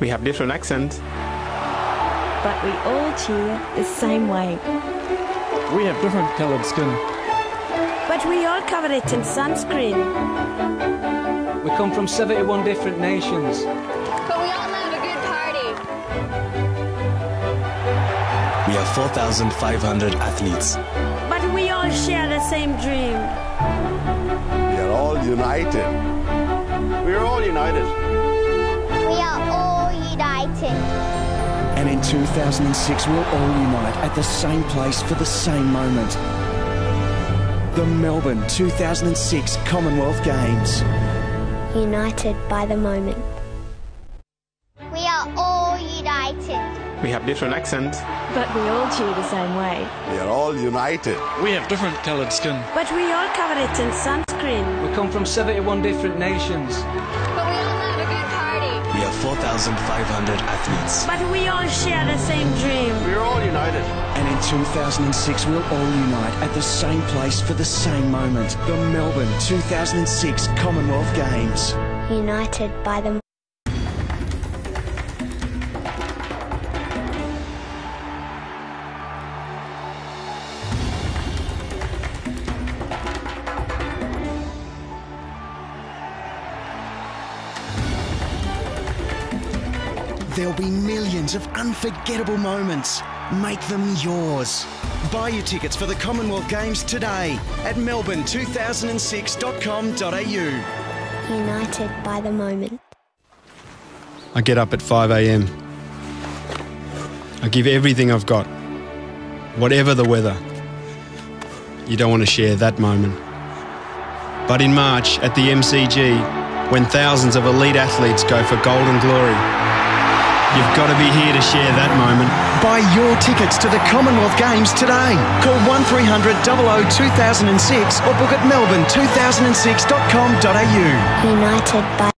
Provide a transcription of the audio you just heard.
We have different accents. But we all cheer the same way. We have different coloured skin. But we all cover it in sunscreen. We come from 71 different nations. But we all have a good party. We have 4,500 athletes. But we all share the same dream. We are all united. We are all united. And in 2006, we'll all unite at the same place for the same moment. The Melbourne 2006 Commonwealth Games. United by the moment. We are all united. We have different accents. But we all cheer the same way. We are all united. We have different coloured skin. But we all cover it in sunscreen. We come from 71 different nations. But we all 1,500 athletes. But we all share the same dream. We're all united. And in 2006, we'll all unite at the same place for the same moment the Melbourne 2006 Commonwealth Games. United by the There'll be millions of unforgettable moments. Make them yours. Buy your tickets for the Commonwealth Games today at melbourne2006.com.au. United by the moment. I get up at 5 a.m. I give everything I've got, whatever the weather. You don't want to share that moment. But in March at the MCG, when thousands of elite athletes go for golden glory, you've got to be here to share that moment. Buy your tickets to the Commonwealth Games today. Call 1300 00 2006 or book at melbourne2006.com.au. United by